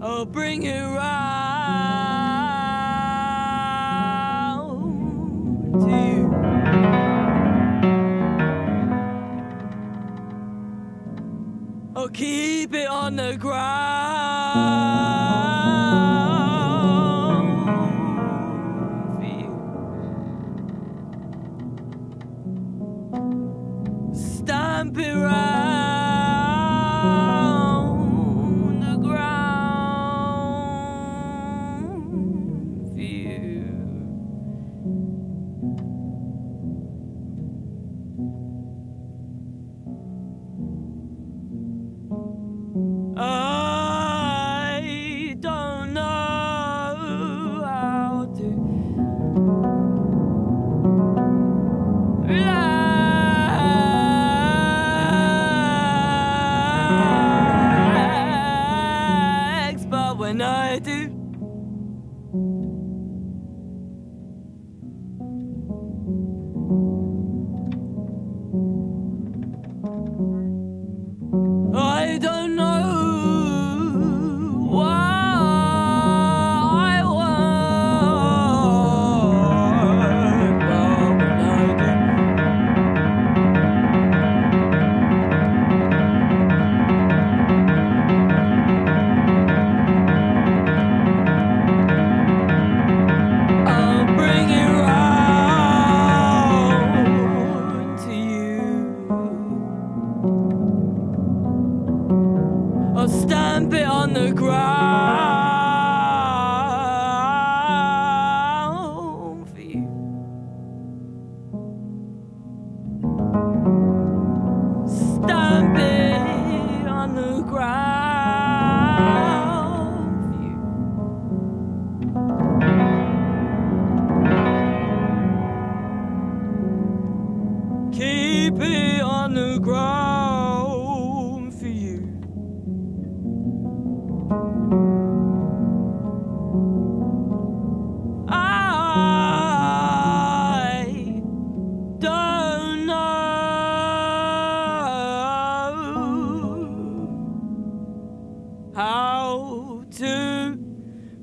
Oh, bring it round to you. Oh, keep it on the ground. For you. Stamp it right. when I do. I'll stamp it on the ground.